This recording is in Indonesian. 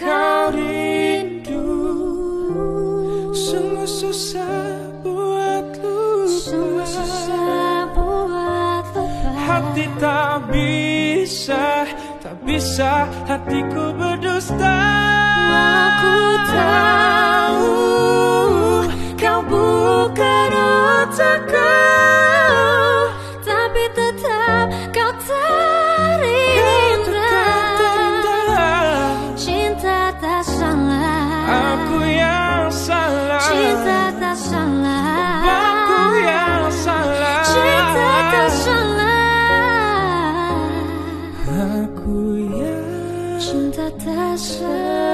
kau rindu. Sungguh susah buat lupa. Sungguh susah buat lupa. Hati tak bisa Tak bisa hatiku berdusta. Aku tahu Kau bukan otakku Tapi tetap kau tak salah Aku yang salah. Cinta tak salah Aku yang salah. Cinta tak salah Aku yang Cinta tak salah